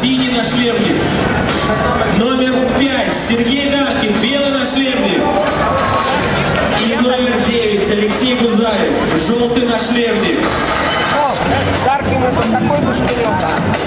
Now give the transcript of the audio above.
синий нашлемник. Номер пять Сергей Даркин, белый нашлемник. И номер девять Алексей Гузарев, желтый нашлемник. Даркин это такой бы?